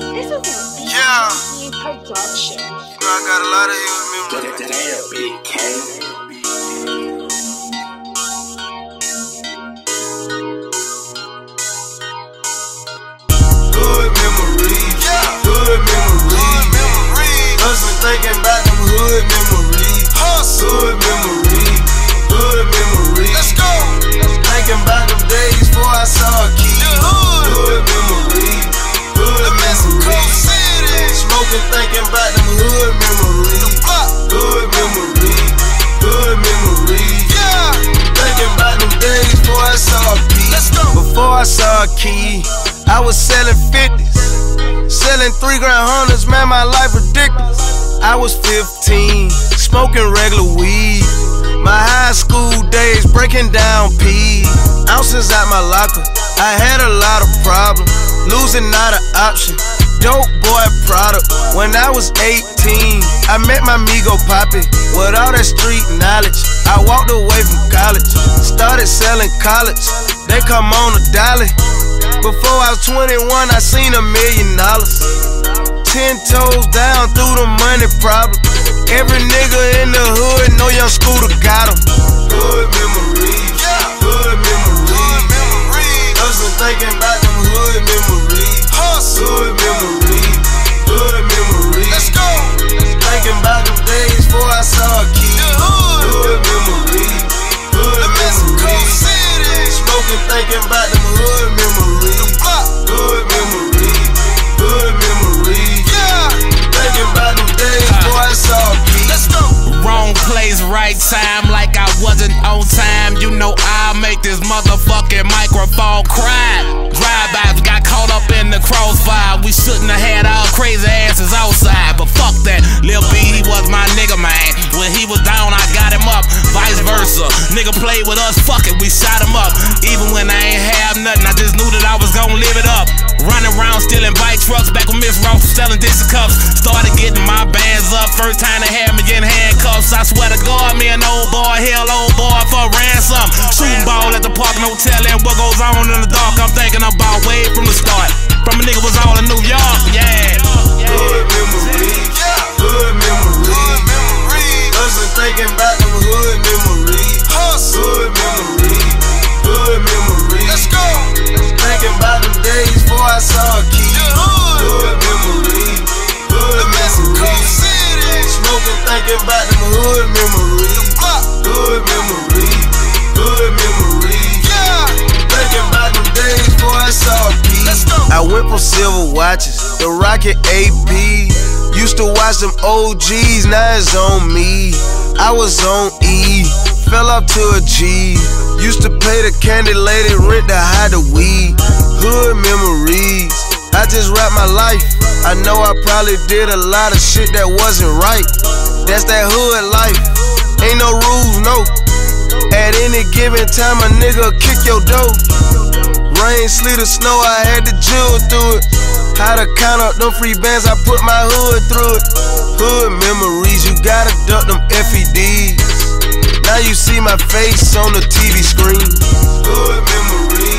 This is a Yeah. BTC production. You know, I got a lot of hood memories. Damn, big thinking about them hood memories. Hood memories. Hood memories. Yeah. Thinking about them days before I saw a key. Let's go. Before I saw a key, I was selling 50s. Selling three grand hunters, man, my life ridiculous. I was 15, smoking regular weed. My high school days breaking down P. Ounces out my locker, I had a lot of problems. Losing not an option. Dope boy product. When I was 18, I met my Migo Poppy. With all that street knowledge, I walked away from college. Started selling college. They come on a dolly. Before I was 21, I seen a million dollars. Ten toes down through the money problem. Every nigga in the hood know young Scooter this motherfucking microphone cry. Drive-bys got caught up in the crossfire. We shouldn't have had our crazy asses outside, but fuck that. Lil B, he was my nigga, man. When he was down, I got him up. Vice versa. Nigga played with us, fuck it, we shot him up. Even when I ain't have nothing, I just knew that I was gonna live it up. Running around stealing bike trucks, back with Miss Ross selling Dixie cups. Started getting my bands up. First time they had me in handcuffs. I swear to God, me an old at the parking hotel, and what goes on in the dark, I'm thinking about way from the start. From a nigga was all in New York, yeah. Hood memories, hood memories. Hustling, thinking about them hood memories. Hood memories, hood memories. Let's go. Thinking about them days before I saw a key. Hood memories, hood memories. Smoking, thinking about them hood memories. Watches, the Rocket AP. Used to watch them OGs, now it's on me. I was on E, fell off to a G. Used to pay the candy lady rent to hide the weed. Hood memories, I just rap my life. I know I probably did a lot of shit that wasn't right. That's that hood life, ain't no rules, no. At any given time, a nigga kick your door. Rain, sleet, or snow, I had to jewel through it. How to count up them free bands, I put my hood through it. Hood memories, you gotta duck them FEDs. Now you see my face on the TV screen. Hood memories,